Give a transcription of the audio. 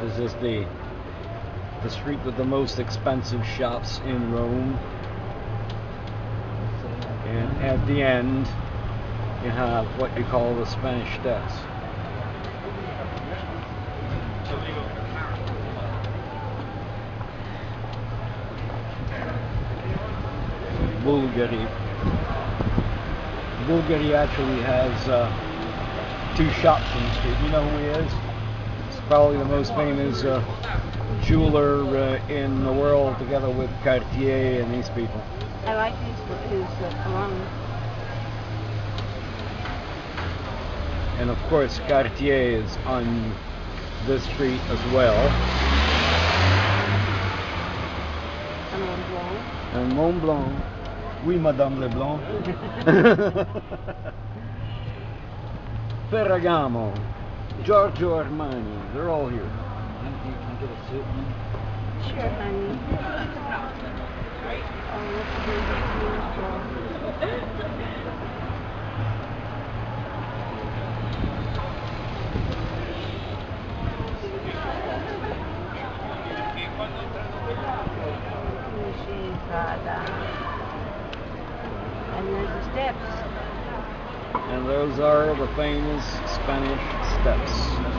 This is the the street with the most expensive shops in Rome. And at the end, you have what you call the Spanish Steps. Bulgari. Bulgari actually has uh, two shops in the street. You know who he is? Probably the most famous uh, jeweler uh, in the world, together with Cartier and these people. I like his, his uh, cologne. And of course, Cartier is on this street as well. And Mont Blanc. And Mont Blanc. Oui, Madame Leblanc. Ferragamo. Giorgio Armani. They're all here. Sure, honey. Oh, look at this uh, beautiful. Gucci, Prada. And there's the steps. And those are the famous Spanish steps.